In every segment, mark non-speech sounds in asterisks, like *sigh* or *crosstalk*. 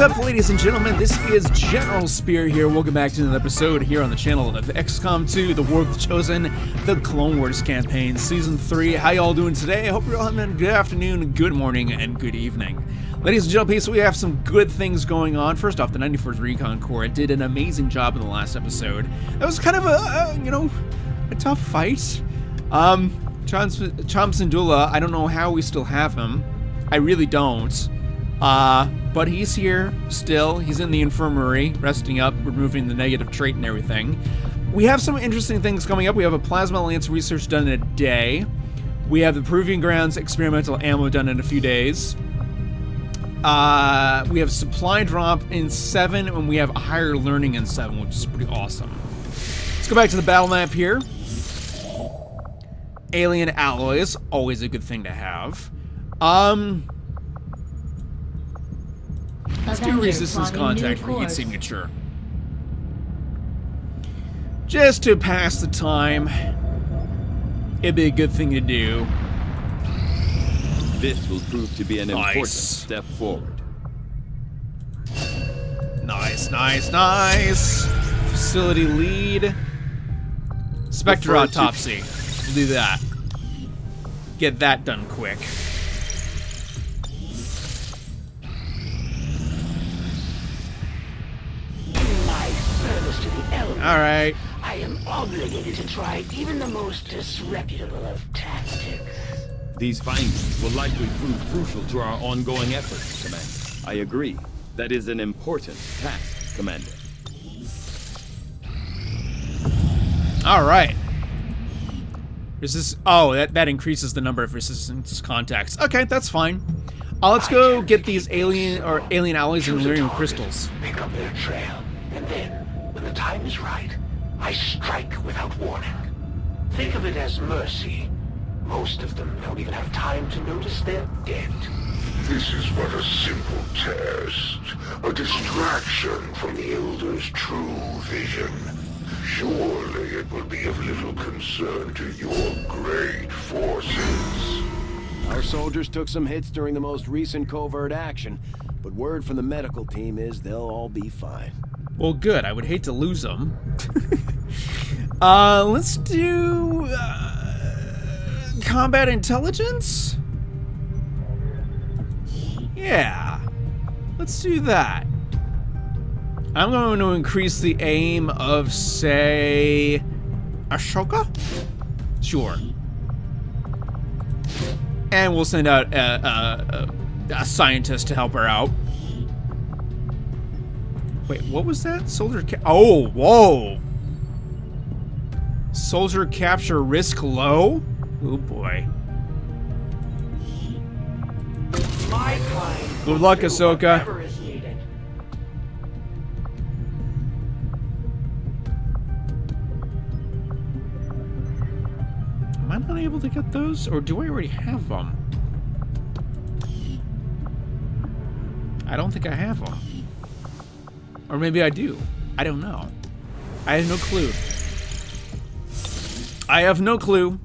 Up, ladies and gentlemen? This is General Speer here. Welcome back to another episode here on the channel of XCOM 2, The War of the Chosen, the Clone Wars campaign, Season 3. How y'all doing today? I hope you're all having a good afternoon, good morning, and good evening. Ladies and gentlemen, so we have some good things going on. First off, the 94th Recon Corps did an amazing job in the last episode. That was kind of a, you know, a tough fight. Um, Cham Syndulla, I don't know how we still have him. I really don't. Uh, but he's here still. He's in the infirmary, resting up, removing the negative trait and everything. We have some interesting things coming up. We have a Plasma Lance research done in a day. We have the Proving Grounds experimental ammo done in a few days. Uh, we have supply drop in 7, and we have a higher learning in 7, which is pretty awesome. Let's go back to the battle map here. Alien alloys, always a good thing to have. Um, Let's do resistance contact for heat signature. Just to pass the time. It'd be a good thing to do. This will prove to be an nice. important step forward. Nice, nice, nice. Facility lead. Spectre autopsy. We'll do that. Get that done quick. All right. I am obligated to try even the most disreputable of tactics. These findings will likely prove crucial to our ongoing efforts, Commander. I agree. That is an important task, Commander. All right. Resist. Oh, that that increases the number of resistance contacts. Okay, that's fine. Uh, let's go get these alien or alien alloys and elerium crystals. Pick up their trail, and then when the time is right, I strike without warning. Think of it as mercy. Most of them don't even have time to notice they're dead. This is but a simple test. A distraction from the Elder's true vision. Surely it will be of little concern to your great forces. Our soldiers took some hits during the most recent covert action, but word from the medical team is they'll all be fine. Well, good. I would hate to lose them. *laughs* uh, let's do uh, combat intelligence. Yeah, let's do that. I'm going to increase the aim of, say, Ahsoka? Sure. And we'll send out a, a, a, a scientist to help her out. Wait, what was that? Soldier ca- Oh, whoa! Soldier capture risk low? Oh boy. Good luck, Ahsoka. Am I not able to get those? Or do I already have them? I don't think I have them. Or maybe I do. I don't know. I have no clue. I have no clue.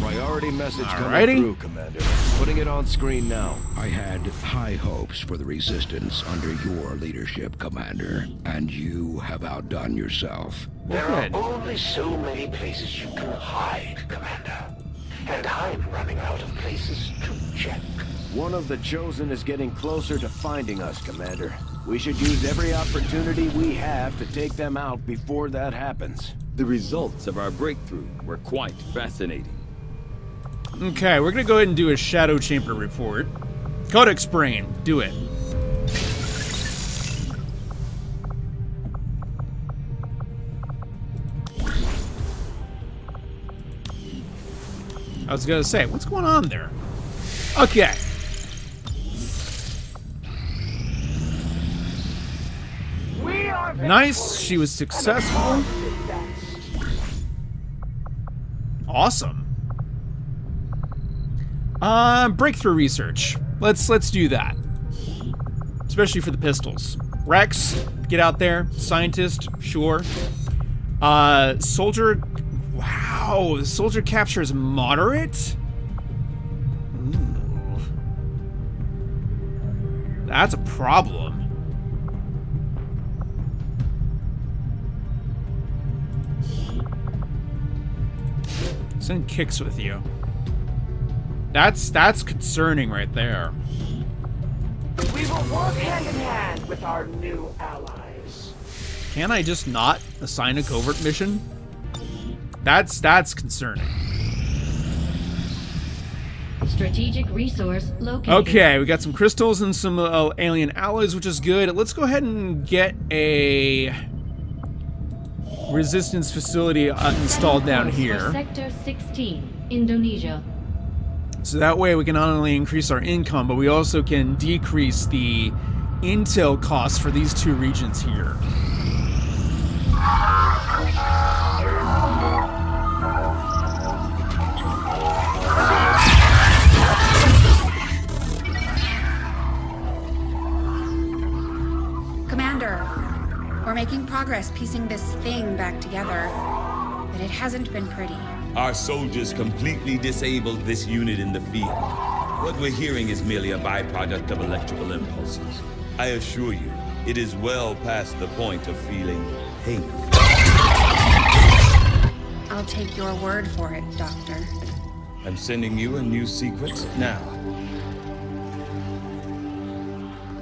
Priority message Alrighty. coming through, Commander. Putting it on screen now. I had high hopes for the Resistance under your leadership, Commander. And you have outdone yourself. There are only so many places you can hide, Commander. And I'm running out of places to check. One of the Chosen is getting closer to finding us, Commander. We should use every opportunity we have to take them out before that happens. The results of our breakthrough were quite fascinating. Okay, we're gonna go ahead and do a Shadow Chamber report. Codex Brain, do it. I was gonna say, what's going on there? Okay. Nice, she was successful. Awesome. Uh, breakthrough research. Let's let's do that. Especially for the pistols. Rex, get out there. Scientist, sure. Uh, soldier. Wow, the soldier capture is moderate. That's a problem. Send Kix with you. That's that's concerning right there. We will work hand in hand with our new allies. Can I just not assign a covert mission? That's that's concerning. Strategic resource located. Okay, we got some crystals and some uh, alien alloys, which is good. Let's go ahead and get a resistance facility uh, installed down here. Sector 16, Indonesia. So that way we can not only increase our income, but we also can decrease the intel costs for these two regions here. We're making progress piecing this thing back together, but it hasn't been pretty. Our soldiers completely disabled this unit in the field. What we're hearing is merely a byproduct of electrical impulses. I assure you, it is well past the point of feeling pain. I'll take your word for it, Doctor. I'm sending you a new sequence now.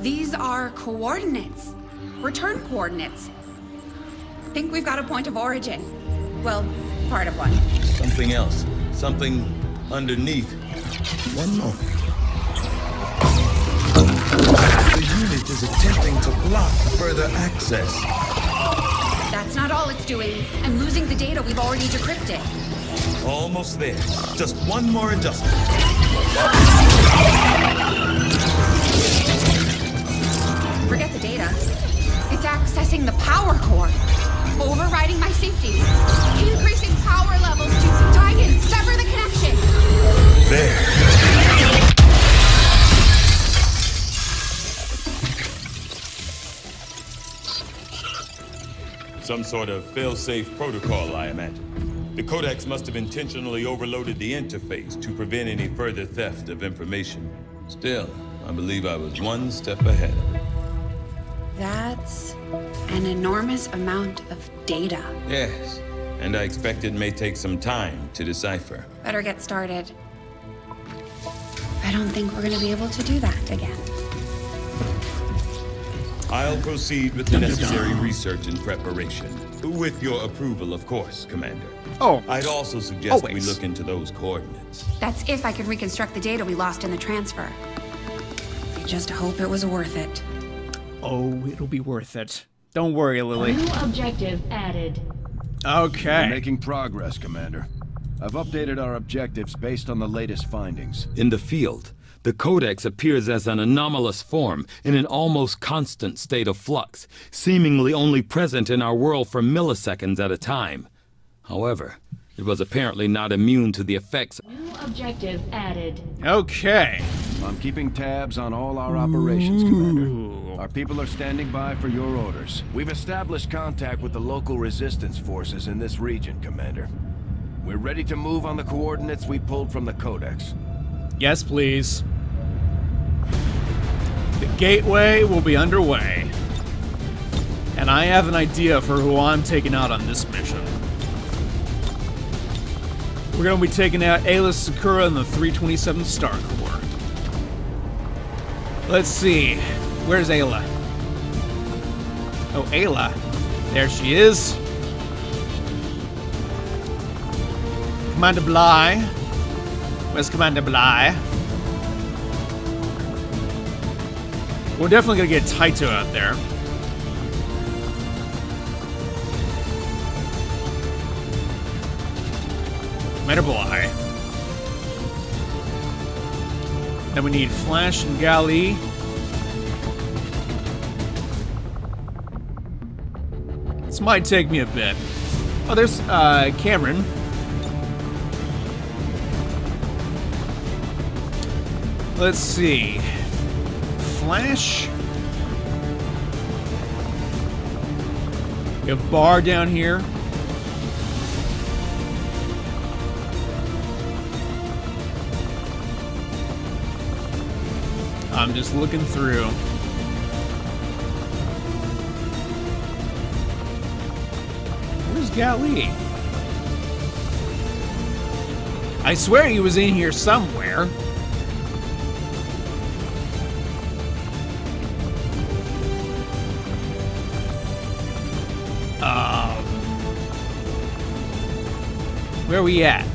These are coordinates. Return coordinates. Think we've got a point of origin. Well, part of one. Something else. Something underneath. One moment. The unit is attempting to block further access. That's not all it's doing. I'm losing the data we've already decrypted. Almost there. Just one more adjustment. It's accessing the power core. Overriding my safety. Increasing power levels to Tygan, sever the connection. There. Some sort of fail-safe protocol, I imagine. The Codex must have intentionally overloaded the interface to prevent any further theft of information. Still, I believe I was one step ahead of it. That's an enormous amount of data. Yes, and I expect it may take some time to decipher. Better get started. I don't think we're gonna be able to do that again. I'll proceed with the necessary research and preparation. With your approval, of course, Commander. Oh, I'd also suggest we look into those coordinates. That's if I can reconstruct the data we lost in the transfer. I just hope it was worth it. Oh, it'll be worth it. Don't worry, Lily. New objective added. Okay. We're Okay. making progress, Commander. I've updated our objectives based on the latest findings. In the field, the Codex appears as an anomalous form in an almost constant state of flux, seemingly only present in our world for milliseconds at a time. However, it was apparently not immune to the effects New objective added. Okay. I'm keeping tabs on all our operations, Commander. Our people are standing by for your orders. We've established contact with the local resistance forces in this region, Commander. We're ready to move on the coordinates we pulled from the Codex. Yes, please. The gateway will be underway. And I have an idea for who I'm taking out on this mission. We're going to be taking out Aayla Secura and the 327 Star Corps. Let's see. Where's Aayla? Oh, Aayla. There she is. Commander Bly. Where's Commander Bly? We're definitely gonna get Taito out there. Commander Then we need Flash and Gali. This might take me a bit. Oh, there's uh, Cameron. Let's see. Flash. We have Bar down here. I'm just looking through. Where's Galley? I swear he was in here somewhere. Um, where are we at?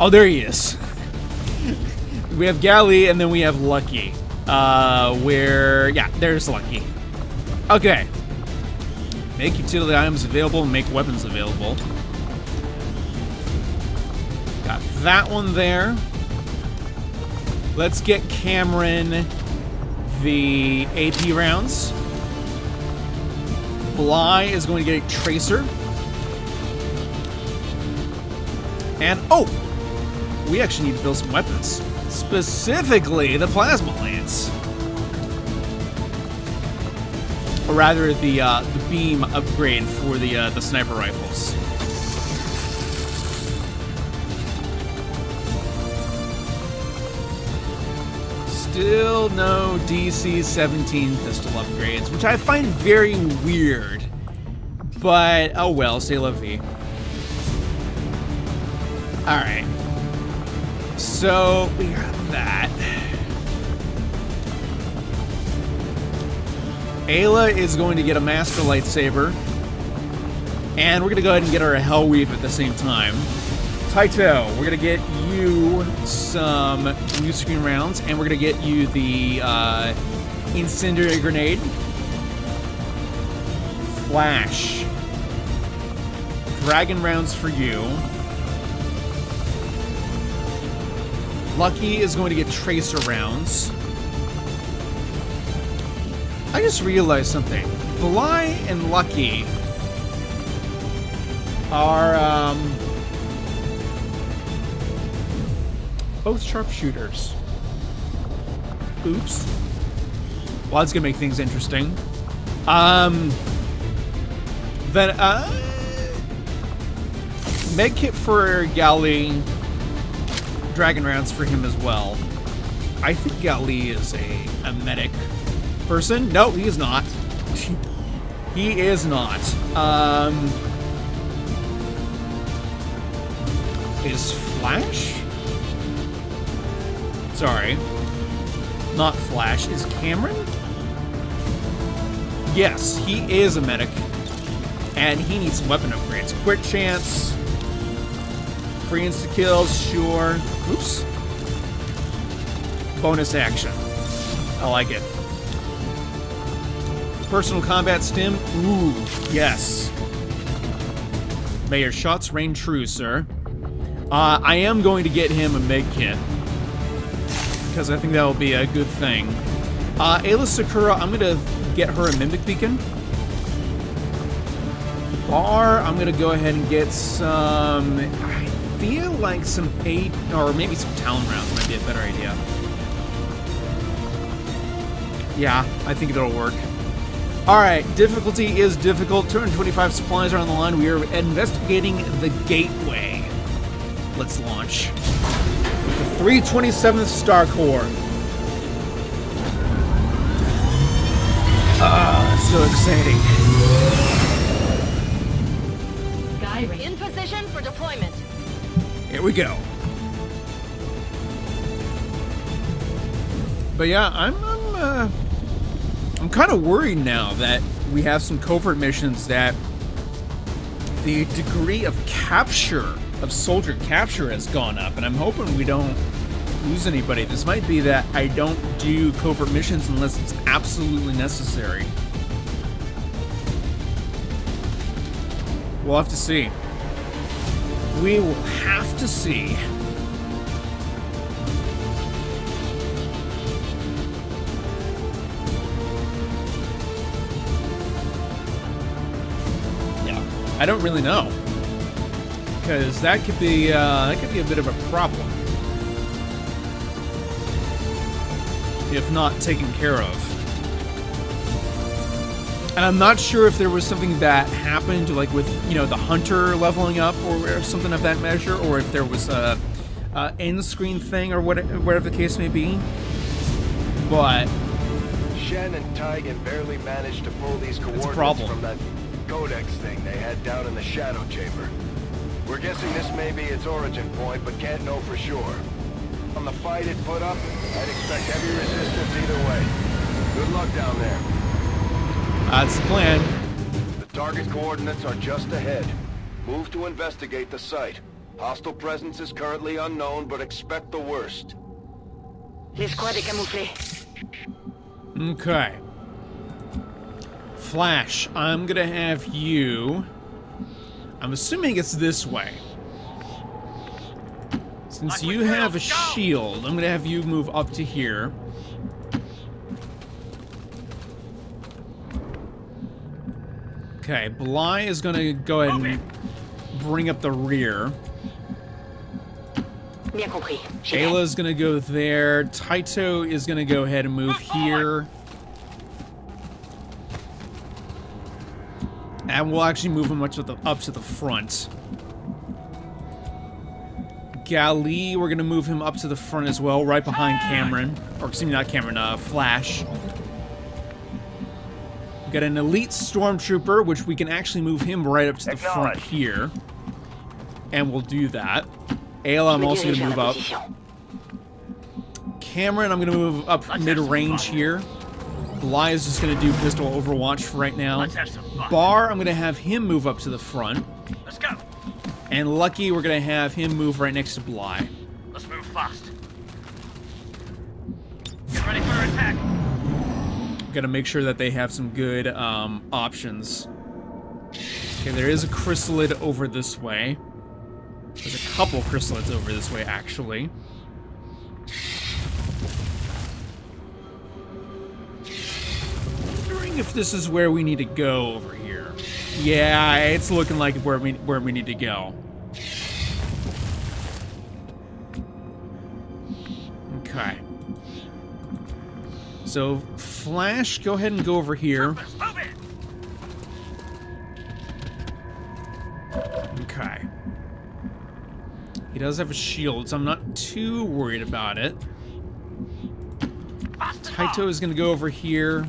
Oh, there he is we have Galley, and then we have Lucky. Uh, where, yeah, there's Lucky. Okay. Make utility items available, make weapons available. Got that one there. Let's get Cameron the AP rounds. Bly is going to get a Tracer. And, oh! We actually need to build some weapons. Specifically, the Plasma Lance. Or rather, the, uh, the beam upgrade for the, uh, the sniper rifles. Still no DC 17 pistol upgrades, which I find very weird. But, oh well, say la vie. Alright. So, we got that. Aayla is going to get a Master Lightsaber. And we're going to go ahead and get her a Hell Weave at the same time. Taito, we're going to get you some Bluescreen rounds, and we're going to get you the uh, Incendiary Grenade. Flash. Dragon rounds for you. Lucky is going to get Tracer rounds. I just realized something. Bly and Lucky are um, both sharpshooters. Oops. Well, that's gonna make things interesting. Um, then uh, medkit for Gali, dragon rounds for him as well. I think Gali is a, a medic person. No, he is not. *laughs* he is not. Um, is Flash? Sorry. Not Flash. Is Cameron? Yes, he is a medic. And he needs some weapon upgrades. Quick chance. Free insta kills, sure. Oops. Bonus action. I like it. Personal combat stim? Ooh, yes. May your shots rain true, sir. Uh, I am going to get him a med kit. Because I think that will be a good thing. Uh, Aayla Secura, I'm going to get her a Mimic Beacon. Bar, I'm going to go ahead and get some... I feel like some 8... Or maybe some Talon rounds might be a better idea. Yeah, I think it'll work. Alright, difficulty is difficult. 225 supplies are on the line. We are investigating the gateway. Let's launch. The 327th Star Corps. Ah, so exciting. Here we go. But yeah, I'm I'm, uh, I'm kind of worried now that we have some covert missions that the degree of capture of soldier capture has gone up, and I'm hoping we don't lose anybody. This might be that I don't do covert missions unless it's absolutely necessary. We'll have to see. We will have to see. Yeah, I don't really know because that could be uh, that could be a bit of a problem if not taken care of. And I'm not sure if there was something that happened, like with you know the hunter leveling up or something of that measure, or if there was a, a end screen thing or what, whatever the case may be. But Shen and Tygan barely managed to pull these coordinates problem. from that codex thing they had down in the Shadow Chamber. We're guessing this may be its origin point, but can't know for sure. On the fight it put up, I'd expect heavy resistance either way. Good luck down there. That's the plan. The target coordinates are just ahead. Move to investigate the site. Hostile presence is currently unknown, but expect the worst. L'escouade est camouflée. Okay. Flash, I'm gonna have you... I'm assuming it's this way. Since you have a shield, I'm gonna have you move up to here. Okay, Bly is gonna go ahead and bring up the rear. Bien compris. J'y gonna go there. Taito is gonna go ahead and move here. And we'll actually move him much to the, up to the front. Gali, we're gonna move him up to the front as well, right behind Cameron. Or excuse me, not Cameron, uh, Flash. We've got an elite stormtrooper, which we can actually move him right up to the front here. And we'll do that. Aayla, I'm also gonna move up. Cameron, I'm gonna move up mid-range here. Bly is just gonna do pistol overwatch for right now. Let's have some fun. Bar, I'm gonna have him move up to the front. Let's go. And Lucky, we're gonna have him move right next to Bly. Let's move fast. Get ready for attack. Gotta make sure that they have some good um, options. Okay, there is a chrysalid over this way. There's a couple chrysalids over this way, actually. Wondering if this is where we need to go over here. Yeah, it's looking like where we where we need to go. Okay. So, Flash, go ahead and go over here. Okay. He does have a shield, so I'm not too worried about it. Taito is going to go over here.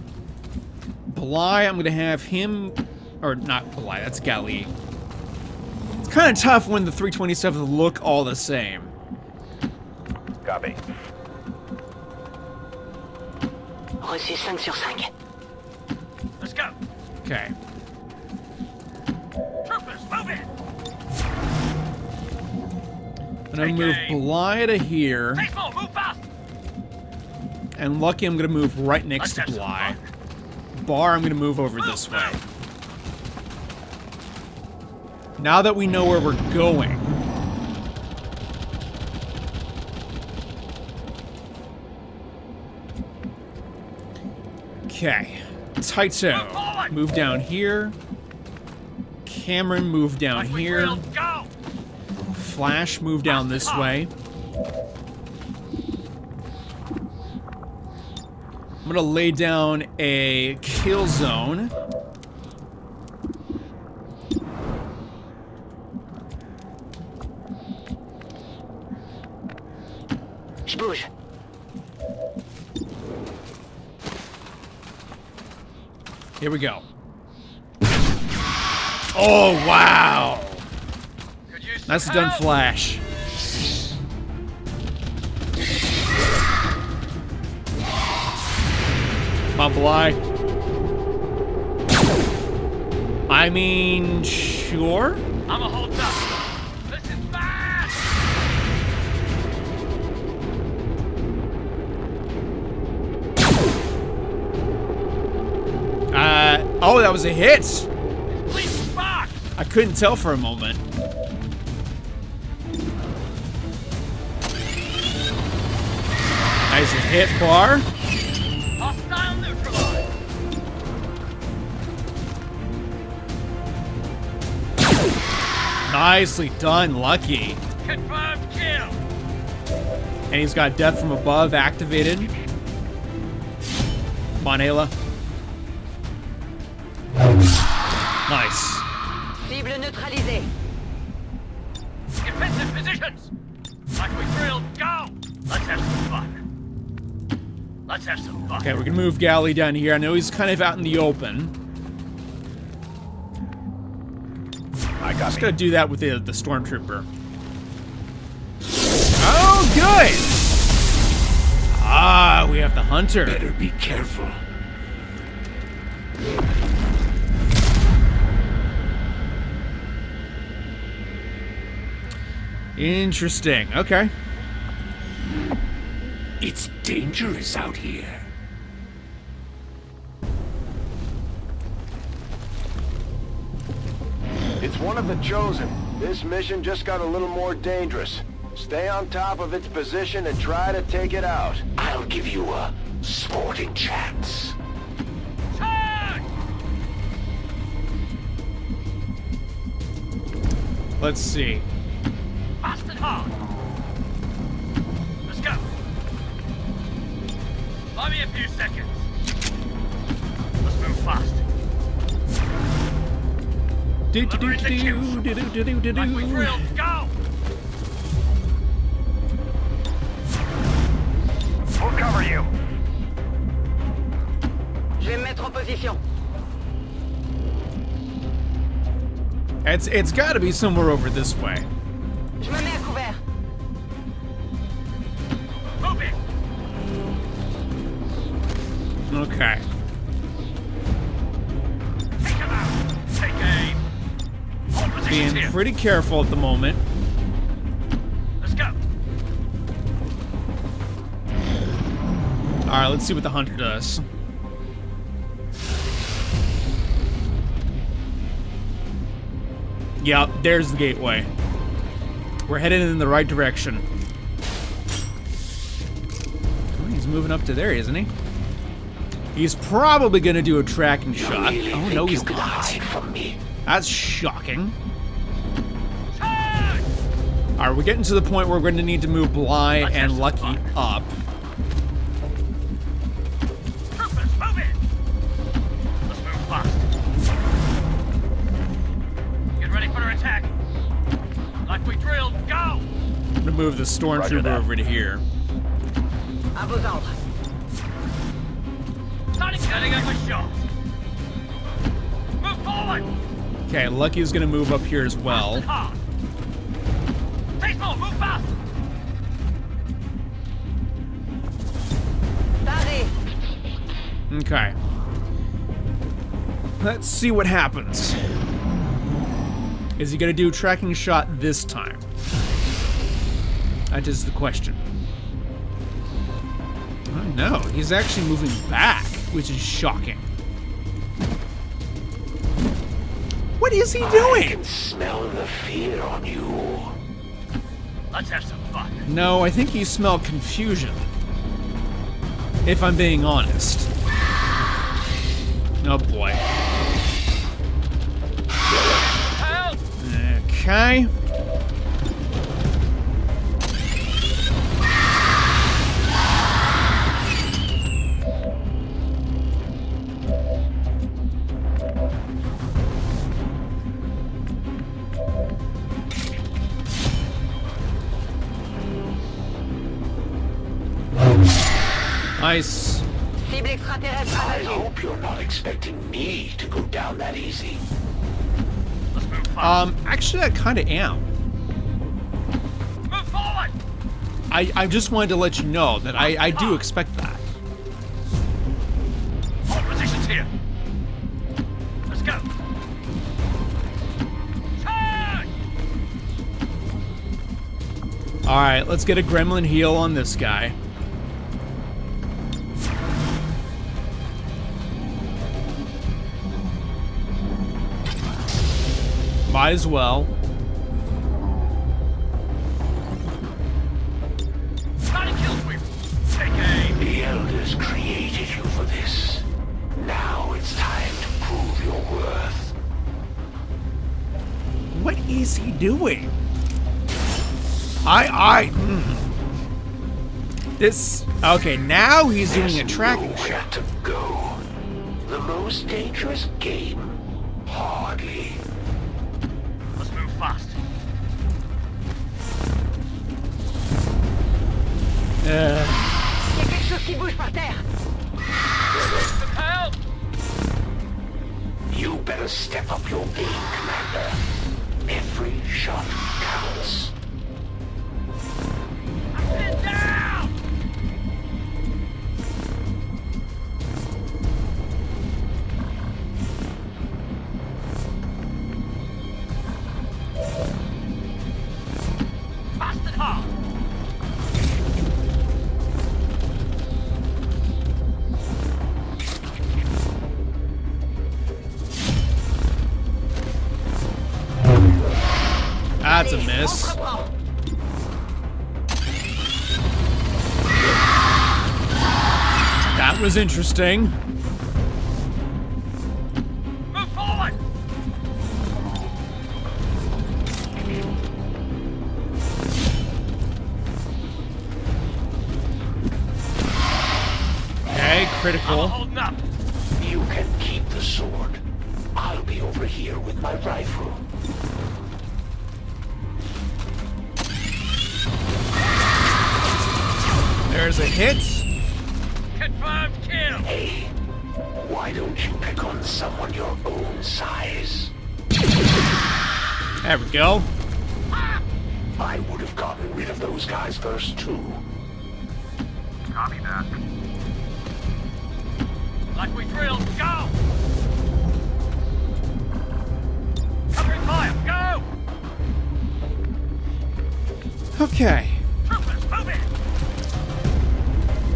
Bly, I'm going to have him... Or not Bly, that's Gali. It's kind of tough when the 327 look all the same. Copy. Reçu 5 sur 5. Let's go. Okay. Troopers, move it. I'm going to move Okay. Bly to here. Baseball, move fast. And Lucky, I'm going to move right next Let's to have Bly. Bar, I'm going to move over Move, this way. move. Now that we know where we're going, Okay. Taito, move down here. Cameron, move down here. Flash, move down this way. I'm gonna lay down a kill zone. Here we go. Oh, wow. Use done. Flash. Come on. I mean, sure. Oh, that was a hit. I couldn't tell for a moment. Nice hit, Bar. Nicely done, Lucky. Confirmed kill. And he's got Death from Above activated. Come on, Aayla. Okay, we're gonna move Galley down here. I know he's kind of out in the open. I got Just gotta do that with the, the stormtrooper. Oh, good! Ah, we have the hunter. Better be careful. Interesting. Okay. It's dangerous out here. The Chosen. This mission just got a little more dangerous. Stay on top of its position and try to take it out. I'll give you a sporting chance. Turn! Let's see. Fast and hard. Let's go. Buy me a few seconds. Let's move fast. Do do do Deliver do the do do do do do we do. Go! We'll cover you. Je vais me mettre en position. It's it's got to be somewhere over this way. Pretty careful at the moment. Let's go. All right, let's see what the hunter does. Yep, there's the gateway. We're headed in the right direction. Oh, he's moving up to there, isn't he? He's probably gonna do a tracking shot. Really Oh no, he's not. hide from me? That's shocking. Turn! All right, we're getting to the point where we're gonna need to move Bly Let's and Lucky fun. up. Troopers, move it! Let's move fast. Get ready for attack. Like we drilled. Go! Move the stormtrooper over to here. À vos ordres. Starting setting up a shot. Move forward! Okay, Lucky's gonna move up here as well. And move fast! Taré. Okay. Let's see what happens. Is he gonna do a tracking shot this time? That is the question. Oh no, he's actually moving back, which is shocking. What is he doing? I doing? can smell the fear on you. Let's have some fun. No, I think you smell confusion. If I'm being honest. Oh boy. Help! Okay. Nice. Cible extraterrestre I hope you're not expecting me to go down that easy. Let's move fast. Um, actually, I kind of am. move forward! I, I just wanted to let you know that I, I do expect that. Hold positions here. Let's go. Turn! Alright, let's get a gremlin heal on this guy. Might as well. Starting kill. Take aim. The Elders created you for this. Now it's time to prove your worth. What is he doing? I, I, mm. This, okay, now he's doing a tracking shot. to go. The most dangerous game? Il y a quelque chose qui bouge par terre. Help! You better step up your game, Commander. Every shot counts. Sit down! Was interesting.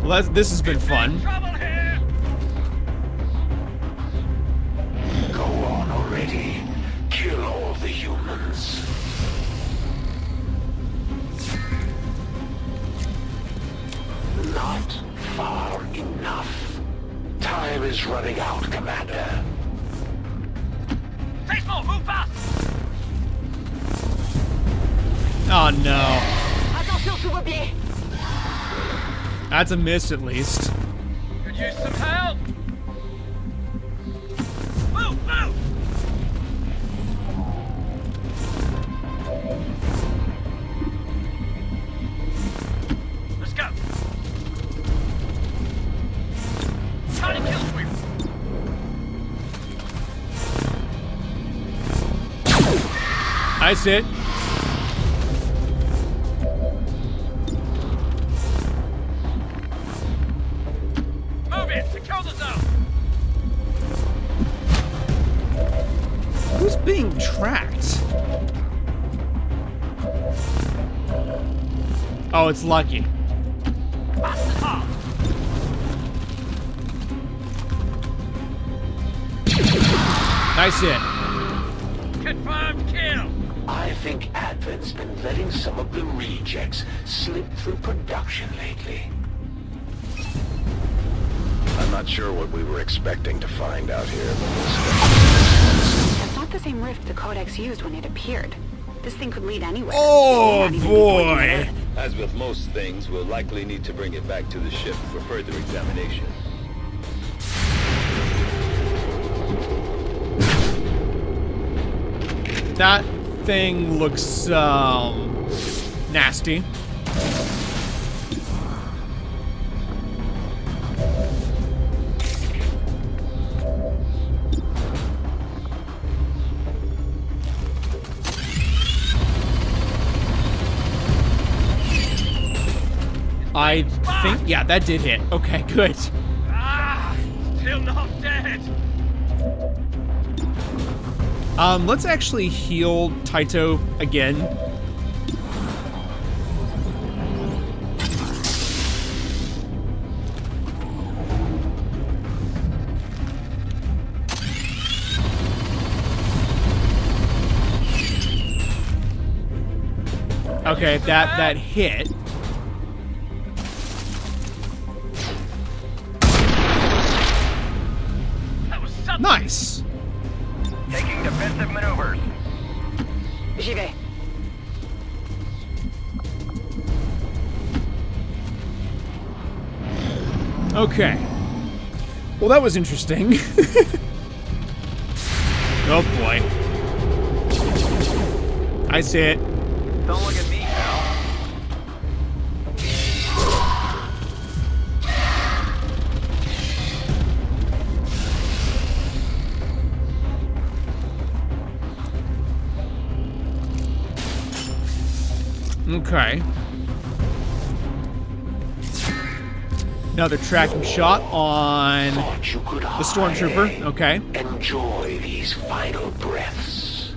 Well, that's, this has been fun. Go on already. Kill all the humans. Not far enough. Time is running out, Commander. Take more, move fast! Oh no. Attention sous vos pieds. That's a miss at least. Could use some help! Move, move! Let's go! Tiny kill sweep! Nice hit. Oh, it's Lucky. Bastard hard! Nice hit. Confirmed kill! I think Advent's been letting some of the rejects slip through production lately. I'm not sure what we were expecting to find out here, but we'll That's not the same rift the Codex used when it appeared. This thing could lead anywhere. Oh Not even be pointing at boy. As with most things, we'll likely need to bring it back to the ship for further examination. That thing looks um nasty. I think yeah, that did hit. Okay, *laughs* good. Ah! Still not dead! Um, let's actually heal Taito again. Okay, that that hit. Okay. Well, that was interesting. *laughs* oh boy. I see it. Don't look at me, pal. Okay. Another tracking shot on the stormtrooper. Okay. Enjoy these final breaths.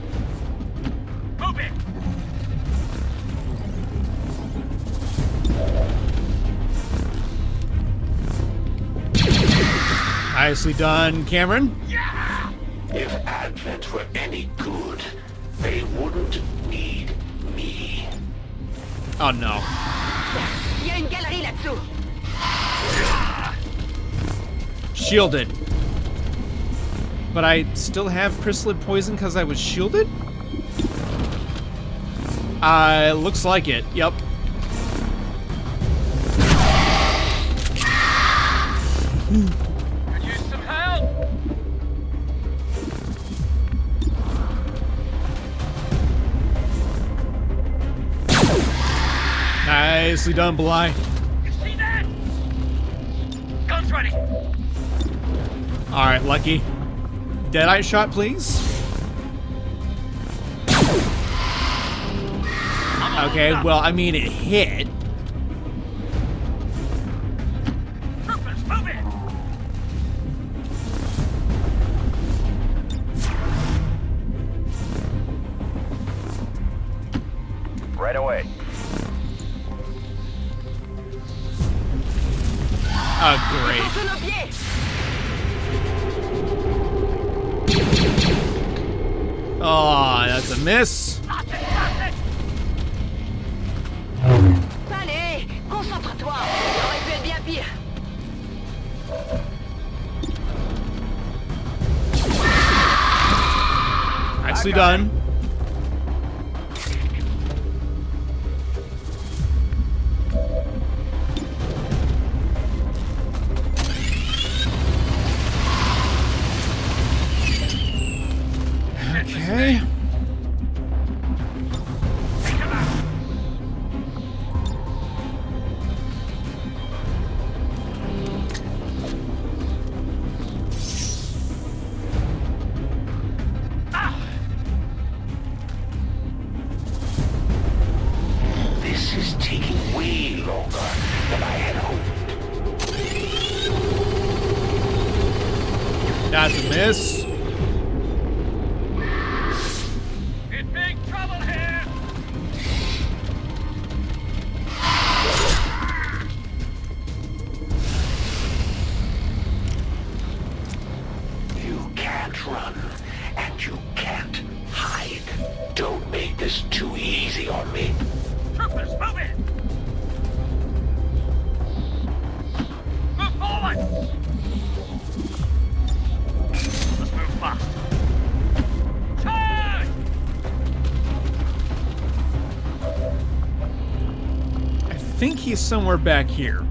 Move it! Nicely done, Cameron. Yeah! If Advent were any good, they wouldn't need me. Oh no. Shielded. But I still have chrysalid poison because I was shielded? Uh, looks like it. Yep. Could use some help! Nicely done, Bly. You see that? Guns ready! Alright, Lucky. Deadeye shot, please. Okay, well, I mean, it hit. That's a miss. Somewhere back here.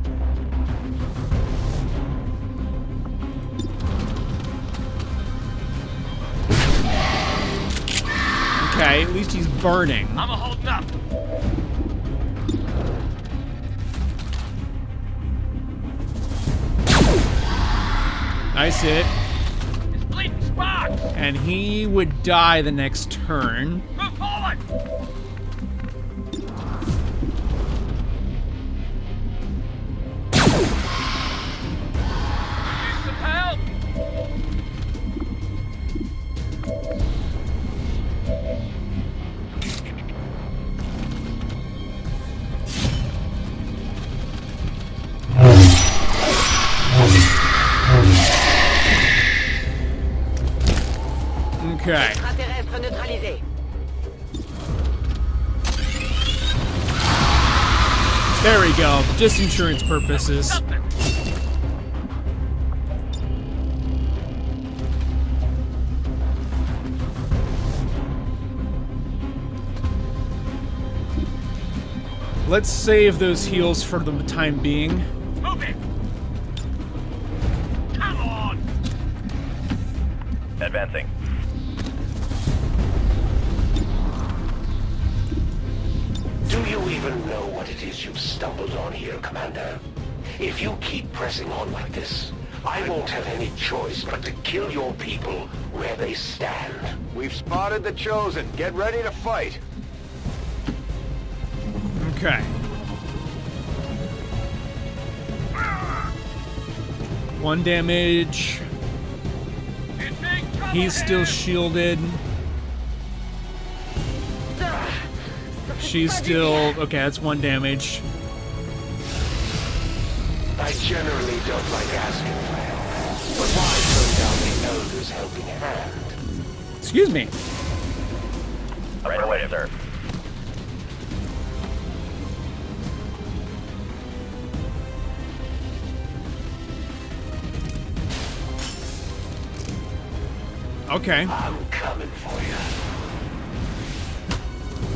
Okay, at least he's burning. I'm a holding up. Nice hit. It's bleeding sparks! And he would die the next turn. Okay. Extraterrestre neutralisé. There we go. Just insurance purposes. Let's save those heals for the time being. Chosen. Get ready to fight. Okay. One damage. He's still shielded. She's still okay. That's one damage. I generally don't like asking for help, but why turn down the Elder's helping hand? Excuse me. Right away, sir. Okay. I'm coming for you.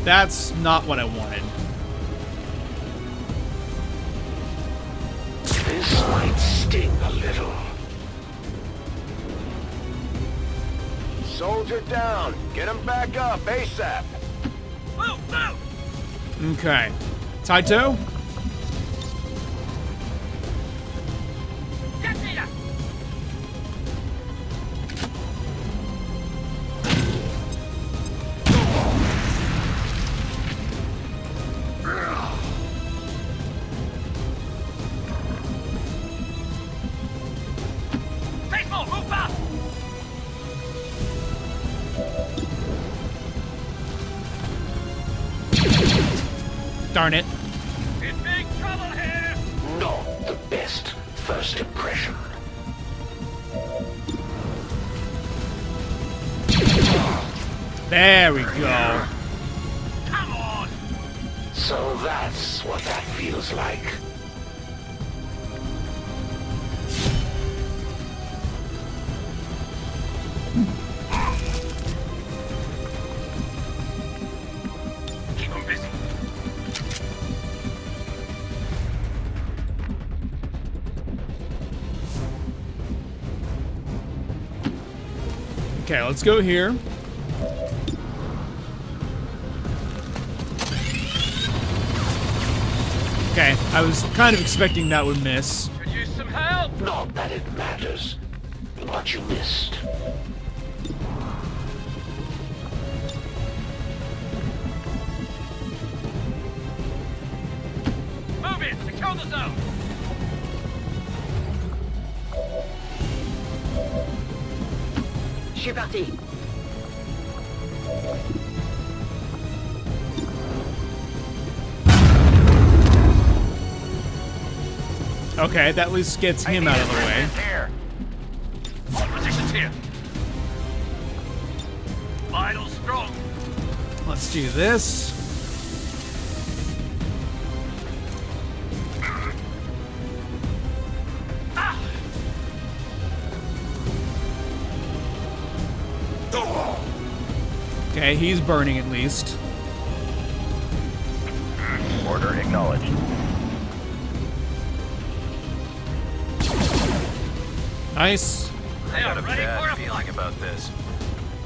*laughs* That's not what I wanted. This might sting a little. Soldier down. Get him back up ASAP. Move, move! Okay. Taito? Okay, let's go here. Okay, I was kind of expecting that would miss. Could use some help! Not that it matters. What you missed. Move in! Secure the zone! Je suis parti. Okay, that at least gets him out of the way. Here. All positions here. Vital strong. Let's do this. Okay, he's burning at least. Order acknowledged. Nice. They are ready for a feeling about this.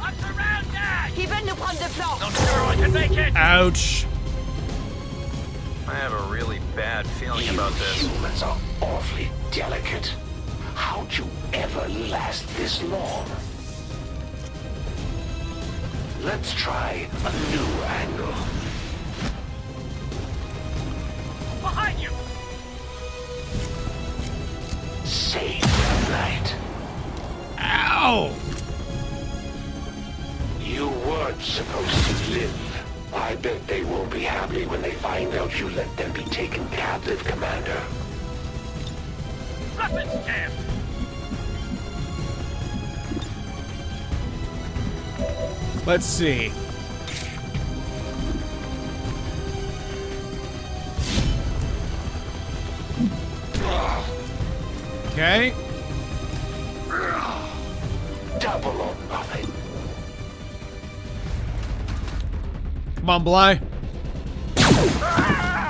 I'm surrounded! Ils veulent nous prendre de flanc. Not sure I can make it! Ouch. I have a really bad feeling about this. Humans are awfully delicate. How'd you ever last this long? Let's try a new angle. Behind you! Save the night. Ow! You weren't supposed to live. I bet they won't be happy when they find out you let them be taken captive, Commander. Weapons jam! Let's see. Okay. Double or nothing. Come on, Bly.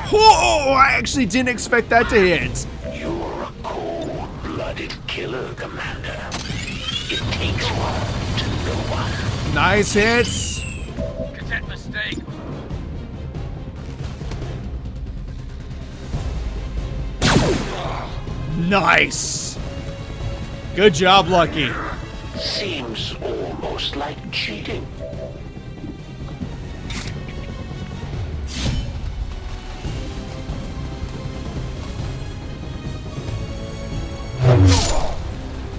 Whoa! I actually didn't expect that to hit. You're a cold-blooded killer, Commander. Nice hits. Cadet mistake. Nice. Good job, Lucky. Seems almost like cheating.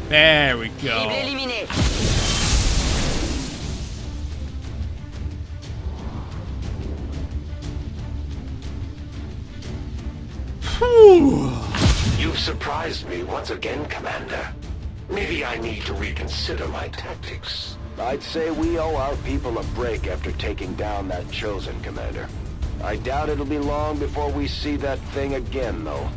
There we go. You've surprised me once again, Commander. Maybe I need to reconsider my tactics. I'd say we owe our people a break after taking down that Chosen, Commander. I doubt it'll be long before we see that thing again, though.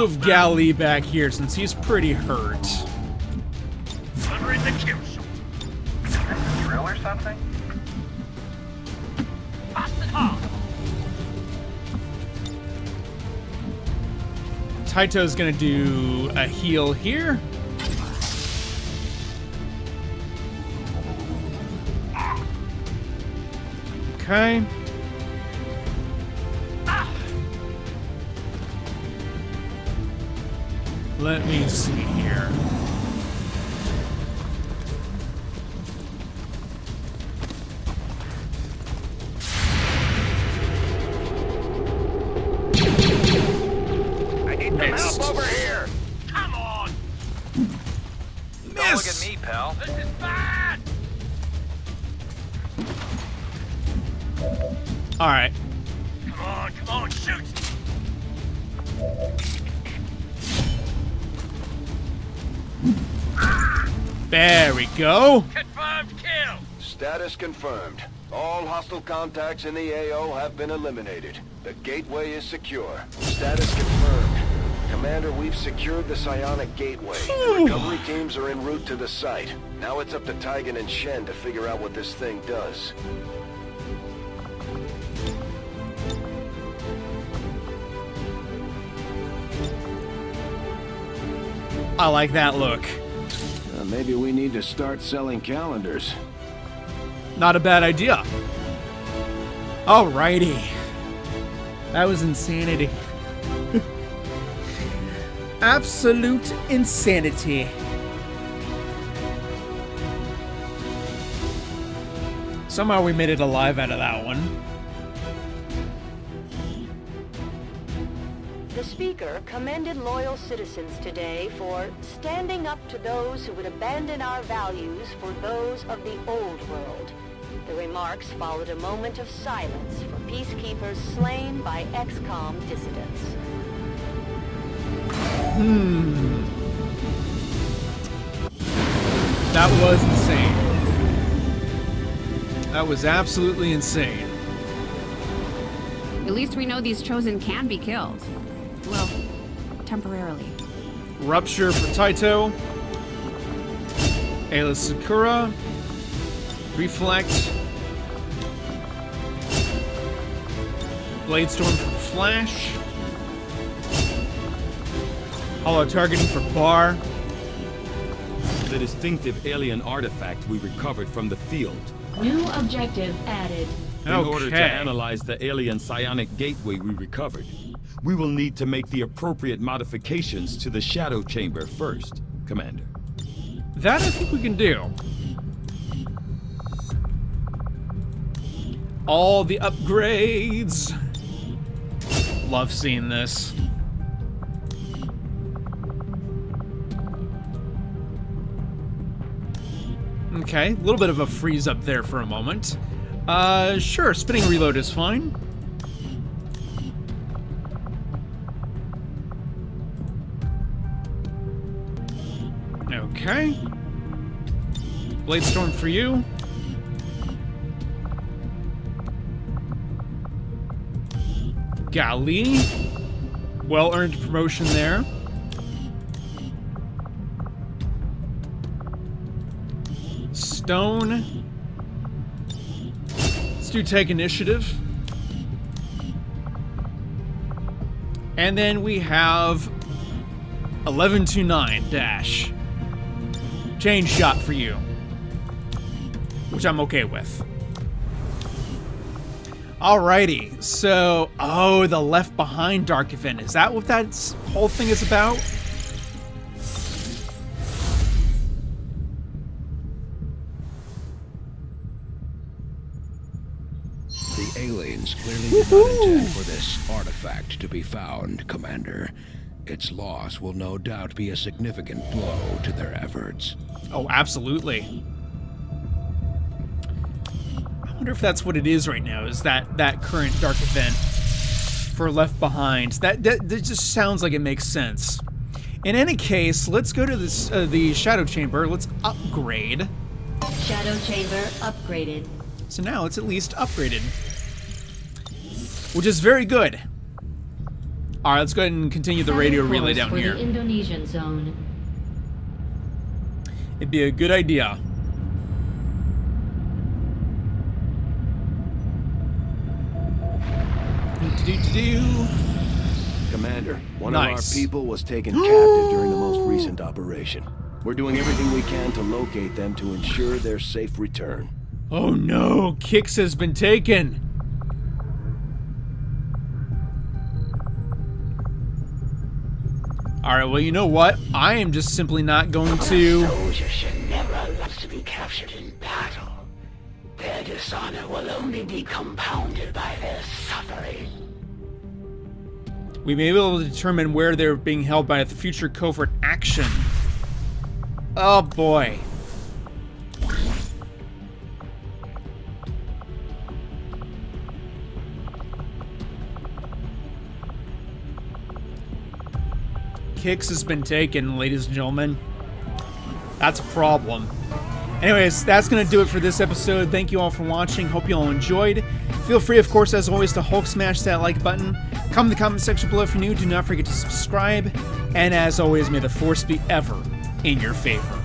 Move Galley back here since he's pretty hurt. Taito's gonna do a heal here. Okay. Let me see here. I need some help over here. Come on. Don't look at me, pal. This is bad. All right. There we go. Confirmed kill. Status confirmed. All hostile contacts in the AO have been eliminated. The gateway is secure. Status confirmed. Commander, we've secured the psionic gateway. The recovery teams are en route to the site. Now it's up to Tygan and Shen to figure out what this thing does. I like that look. Maybe we need to start selling calendars. Not a bad idea. Alrighty. That was insanity. *laughs* Absolute insanity. Somehow we made it alive out of that one. Speaker commended loyal citizens today for standing up to those who would abandon our values for those of the old world. The remarks followed a moment of silence for peacekeepers slain by XCOM dissidents. Hmm. That was insane. That was absolutely insane. At least we know these chosen can be killed. Well, temporarily. Rupture for Taito. Aayla Secura. Reflect. Blade Storm for Flash. Holo targeting for Bar. The distinctive alien artifact we recovered from the field. New objective added. In order to analyze the alien psionic gateway we recovered, we will need to make the appropriate modifications to the shadow chamber first, Commander. That I think we can do. All the upgrades. Love seeing this. Okay, a little bit of a freeze up there for a moment. Uh, sure, spinning reload is fine. Okay. Blade Storm for you. Gali. Well earned promotion there. Stone. Let's do take initiative. And then we have 1129 dash chain shot for you, which I'm okay with. Alrighty, so, oh, the Left Behind Dark event. Is that what that whole thing is about? The aliens clearly did not intend for this artifact to be found, Commander. Its loss will no doubt be a significant blow to their efforts. Oh, absolutely. I wonder if that's what it is right now. Is that that current dark event for Left Behind? That that, that just sounds like it makes sense. In any case, let's go to this uh, the Shadow Chamber. Let's upgrade. Shadow Chamber upgraded. So now it's at least upgraded, which is very good. All right, let's go ahead and continue the radio relay down here. The Indonesian zone. It'd be a good idea. Commander, one Nice. of our people was taken *gasps* captive during the most recent operation. We're doing everything we can to locate them to ensure their safe return. Oh no, Kix has been taken. All right, well, you know what? I am just simply not going to. Soldiers should never to be captured in battle. Their dishonor will only be compounded by their suffering. We may be able to determine where they're being held by a future covert action. Oh boy. Kix has been taken, ladies and gentlemen. That's a problem. Anyways, that's going to do it for this episode. Thank you all for watching. Hope you all enjoyed. Feel free, of course, as always, to Hulk smash that like button. Come in the comment section below if you're new. Do not forget to subscribe. And as always, may the force be ever in your favor.